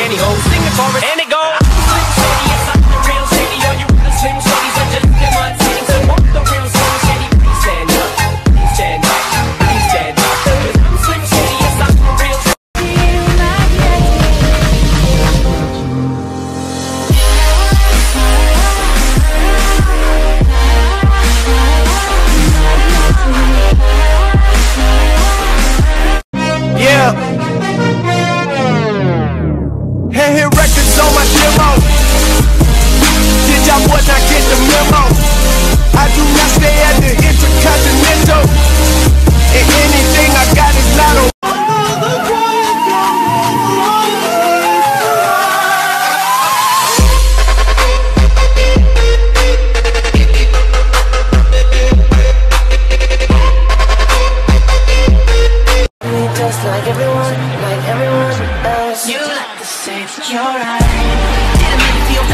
pantyhose. Sing the chorus and it on my demo. Did y'all boys not get the memo? I do not stay at the Intercontinental. And anything I got is not on. Just like everyone, like everyone else. You like Save your eyes. Didn't make it feel